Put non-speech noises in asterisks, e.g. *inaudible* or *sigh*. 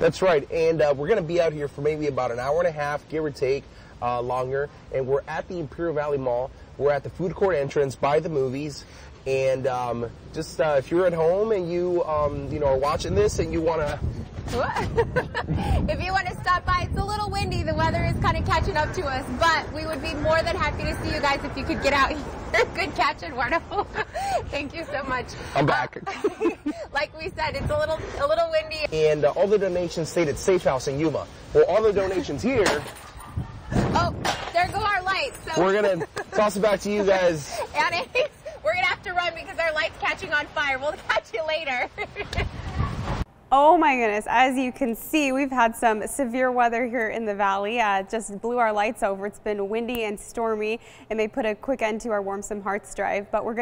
That's right, and uh, we're going to be out here for maybe about an hour and a half, give or take, uh, longer. And we're at the Imperial Valley Mall. We're at the food court entrance by the movies. And um, just uh, if you're at home and you um, you know are watching this and you want to *laughs* if you want to stop by, it's a little windy. The weather is kind of catching up to us, but we would be more than happy to see you guys if you could get out *laughs* here. Good catch, Eduardo. *laughs* Thank you so much. I'm back. like we said, it's a little a little windy. And uh, all the donations stayed at Safe House in Yuma. Well, all the donations here. Oh, there go our lights. So we're gonna toss it back to you guys. *laughs* And *laughs* we're gonna have to run because our light's catching on fire. We'll *laughs* catch you later. Oh my goodness, as you can see, we've had some severe weather here in the valley. Uh, just blew our lights over. It's been windy and stormy. It may put a quick end to our Warm Some Hearts drive, but we're going